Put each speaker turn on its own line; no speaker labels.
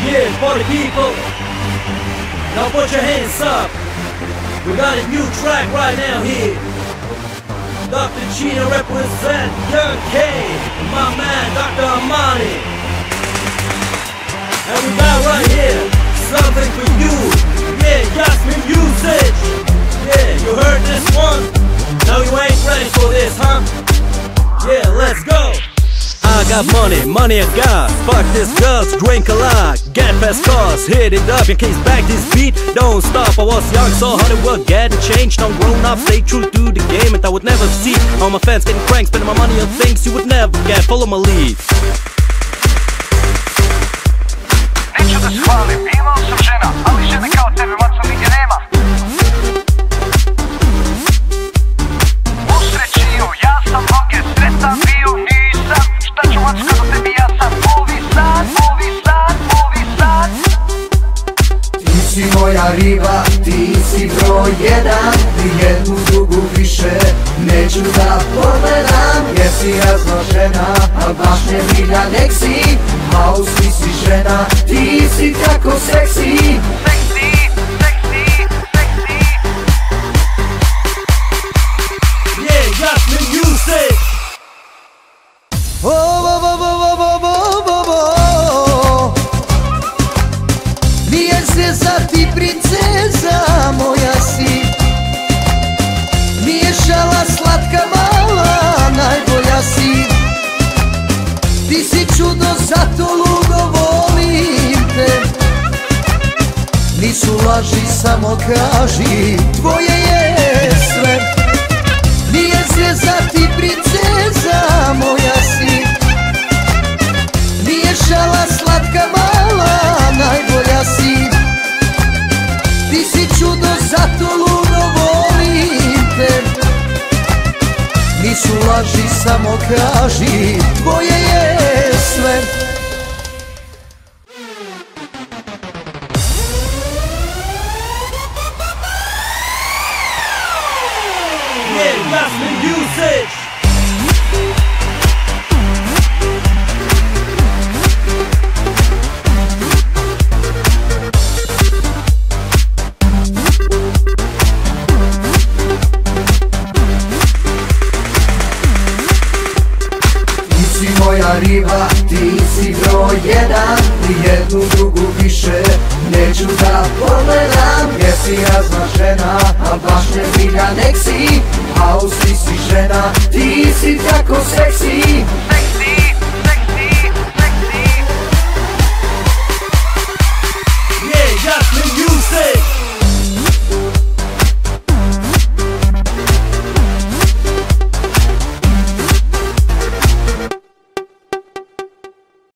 Yeah, for the people. Now put your hands up. We got a new track right now here. Dr. Chino represent Young K. got money, money I got. Fuck this girls, drink a lot. Get fast cars, hit it up in case back this beat. Don't stop, I was young, so Hollywood getting changed. I'm grown up, stay true to the game, and I would never see all my fans getting crank, spending my money on things you would never get. Follow my lead.
Si moja riba, ti si broj jedan Ni jednu drugu više neću da pogledam Jer si raznožena, a baš ne bilja nek si Haus ti si žena, ti si tako seksi, samo kaži, tvoje je sve. Nije se za ti princeza moja si Nije šala slatka mala, najbolja si Ti si čudo, zato ludo volim te. Nisu laži, samo kaži, tvoje
Yasmin usage.
Moja riba, ti si broj jedan Ni jednu drugu više neću da pogledam sexy.